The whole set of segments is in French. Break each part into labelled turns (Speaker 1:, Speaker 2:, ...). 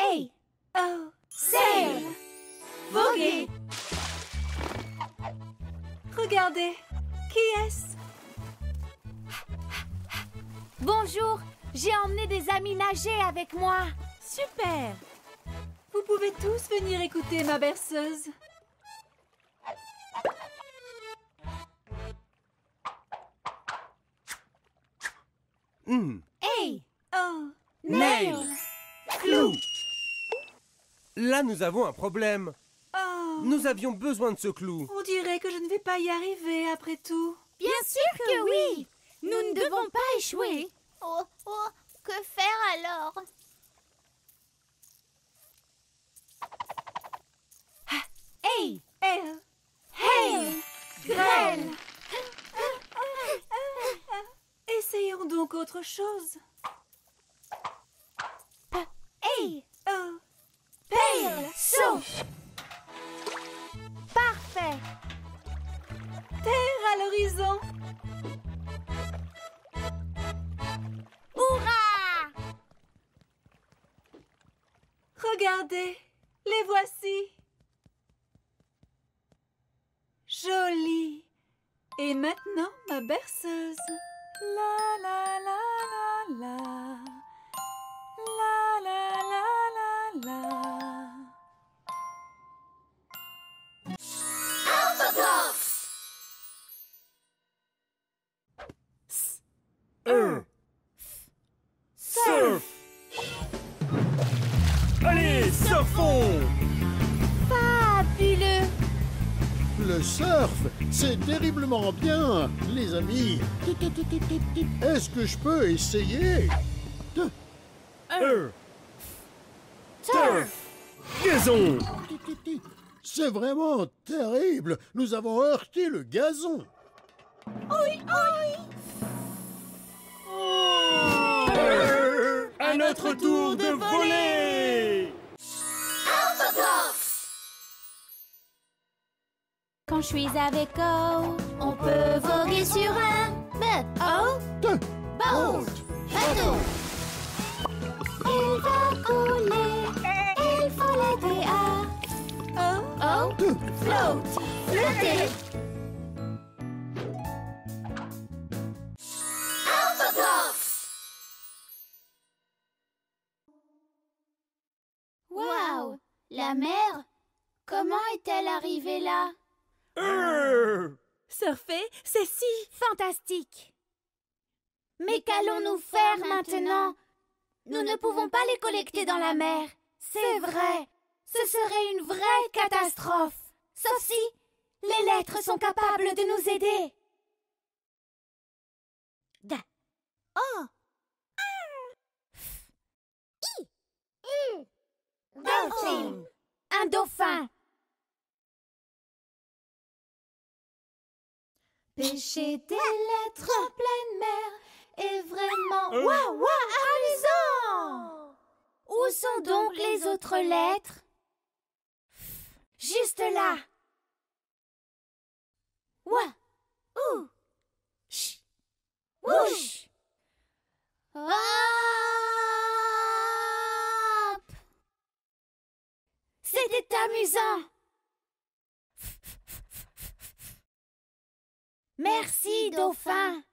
Speaker 1: Hey.
Speaker 2: Oh,
Speaker 1: Sail
Speaker 2: voguer. Regardez, qui est-ce?
Speaker 1: Bonjour J'ai emmené des amis nager avec moi.
Speaker 2: Super. Vous pouvez tous venir écouter ma berceuse.
Speaker 3: Hmm.
Speaker 1: Hey.
Speaker 2: Oh,
Speaker 3: Nail. Clou. Là, nous avons un problème.
Speaker 2: oh.
Speaker 3: Nous avions besoin de ce clou.
Speaker 2: On dirait que je ne vais pas y arriver après tout.
Speaker 1: Bien sûr que oui. Nous ne devons pas échouer.
Speaker 4: Oh, oh, que faire alors?
Speaker 1: Hey.
Speaker 2: Elle
Speaker 1: Hey. Grêle
Speaker 2: Essayons donc autre chose. Regardez, les voici. Jolie. Et maintenant, ma berceuse. La la la la. La
Speaker 3: Surfons
Speaker 1: Fabuleux
Speaker 5: Le surf, c'est terriblement bien, les amis. Est-ce que je peux essayer?
Speaker 3: Un. Surf. Gazon.
Speaker 5: C'est vraiment terrible. Nous avons heurté le gazon.
Speaker 3: À notre tour de voler
Speaker 1: je suis avec O, on peut voguer sur un bateau. Boat. Bateau. Il va couler, il faut l'aider à
Speaker 2: Oh,
Speaker 1: Oh, float, flotter. Wow, la mer, comment est-elle arrivée là?
Speaker 2: Surfer, c'est si.
Speaker 1: Fantastique. Mais qu'allons-nous faire maintenant? Nous ne pouvons pas les collecter dans la mer. C'est vrai. Ce serait une vraie catastrophe. Sauf si les lettres sont capables de nous aider. Da. Oh. I. Un dauphin. Pêcher des lettres en pleine mer est vraiment
Speaker 3: Euh.
Speaker 1: waouh waouh amusant. Où sont donc les autres lettres? Juste là. Wa. Ou. Ch. Wouch. Hop. C'était amusant. Merci, dauphin.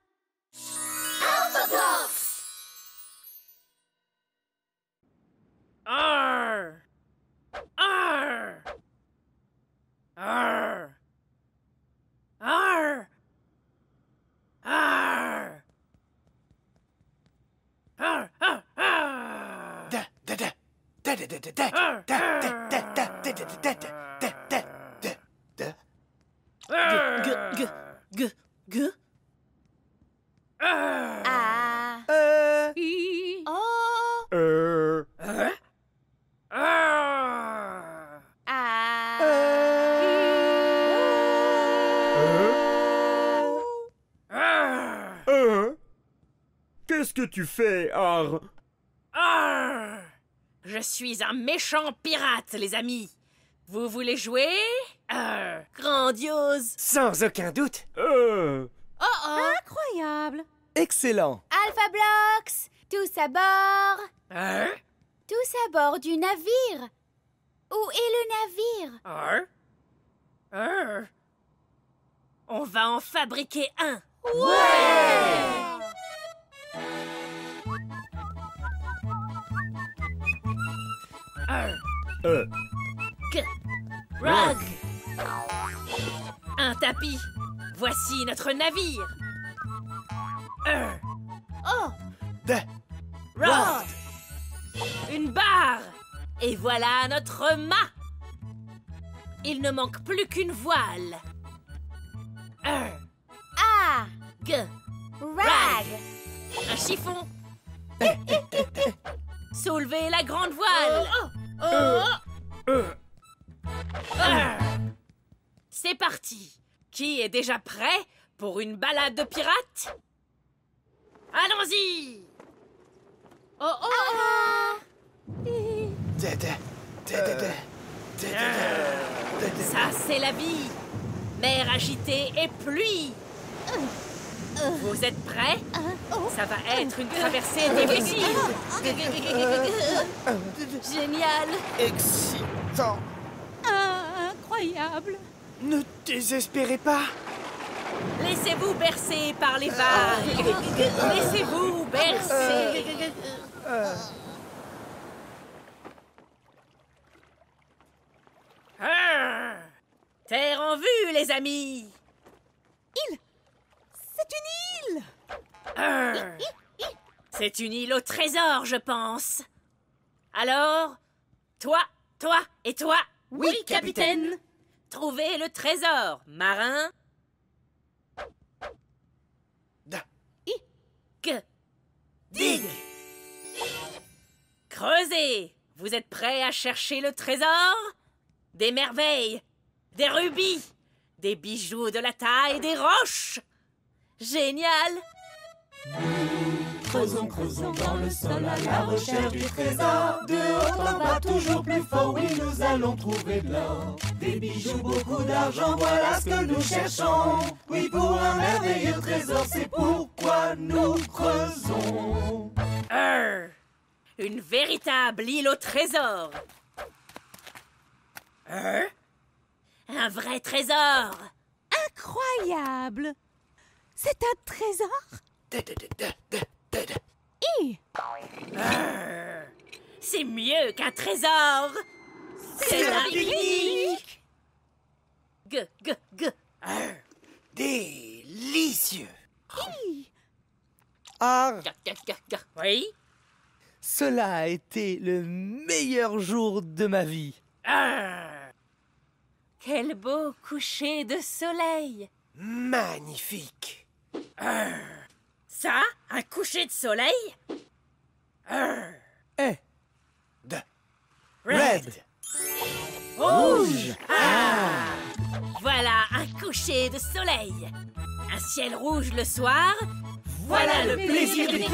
Speaker 6: Arr! Arr! Arr! Arr! Arr! Arr! Arr! Arr!
Speaker 7: Da, da, da. Da, da, da, da, da.
Speaker 6: Arr!
Speaker 7: Da, da, da, da, da, da, da, da, da, da, da, da.
Speaker 3: Qu'est-ce que tu fais, Ar?
Speaker 6: Je suis un méchant pirate, les amis. Vous voulez jouer? Arr! Grandiose.
Speaker 7: Sans aucun doute.
Speaker 3: Euh.
Speaker 1: Oh oh.
Speaker 2: Incroyable.
Speaker 7: Excellent.
Speaker 1: Alpha Blocks, tous à bord.
Speaker 6: Hein?
Speaker 1: Tous à bord du navire. Où est le navire?
Speaker 6: Hein? Hein? On va en fabriquer un. Un.
Speaker 3: Euh,
Speaker 6: G. Rug. Un tapis. Voici notre navire. Un.
Speaker 7: De.
Speaker 6: Rod. Une barre. Et voilà notre mât. Il ne manque plus qu'une voile. Un.
Speaker 1: Ah
Speaker 6: G.
Speaker 1: Rag
Speaker 6: Un chiffon. Soulevez la grande voile.
Speaker 3: euh,
Speaker 6: Un c'est parti. Qui est déjà prêt pour une balade de pirate? Allons-y.
Speaker 2: Oh oh.
Speaker 6: Ça, c'est la vie. Mer agitée et pluie. Vous êtes prêts? Ça va être une traversée difficile Génial.
Speaker 7: Excitant.
Speaker 2: Incroyable.
Speaker 7: Ne désespérez pas.
Speaker 6: Laissez-vous bercer par les vagues. Laissez-vous bercer. Ah. Terre en vue, les amis.
Speaker 2: C'est une île
Speaker 6: Ah. C'est une île au trésor, je pense. Alors, toi, toi et toi
Speaker 2: Oui, capitaine.
Speaker 6: Trouvez le trésor, marin. Dig. Creusez. Vous êtes prêts à chercher le trésor? Des merveilles, des rubis, des bijoux de la taille des roches. Génial
Speaker 8: Creusons, creusons dans le sol à la recherche du trésor. De haut en bas, toujours plus fort, oui, nous allons trouver de l'or. Des bijoux, beaucoup d'argent, voilà ce que nous cherchons. Oui, pour un merveilleux trésor, c'est pourquoi nous creusons.
Speaker 6: Arr. Une véritable île au trésor Arr. Un vrai trésor
Speaker 2: Incroyable C'est un trésor?
Speaker 6: C'est mieux qu'un trésor C'est un pique-nique G, g, g. Arr.
Speaker 7: Délicieux. Ah,
Speaker 6: ga, ga. Oui
Speaker 9: Cela a été le meilleur jour de ma vie.
Speaker 6: Arr. Quel beau coucher de soleil
Speaker 7: magnifique.
Speaker 6: Ça, un coucher de soleil? Arr.
Speaker 9: Eh. Red.
Speaker 6: Rouge. Ah. Voilà un coucher de soleil. Un ciel rouge le soir. Voilà, le plaisir des